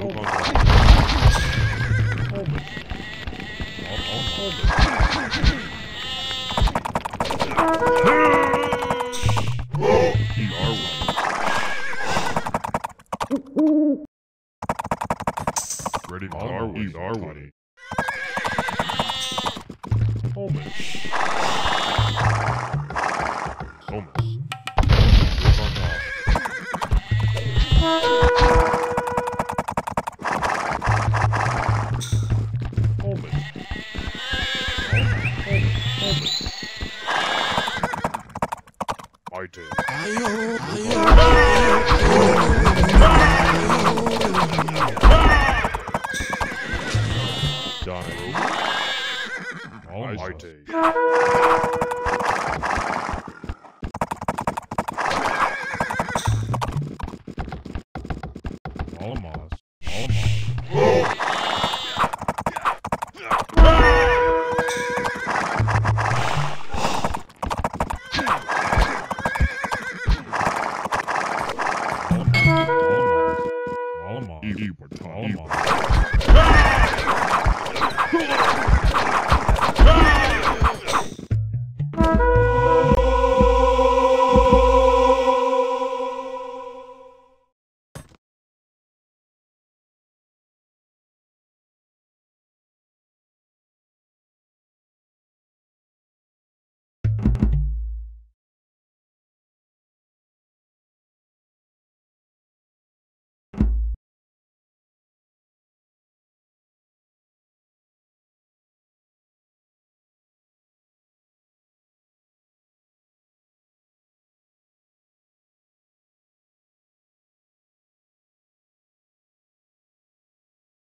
Oh, oh, oh. You are one. Ready for our way, you are one. Homus. Homus. Homus. Mighty. Donnie. Almighty. Alamos. Alamos. Ibrahim.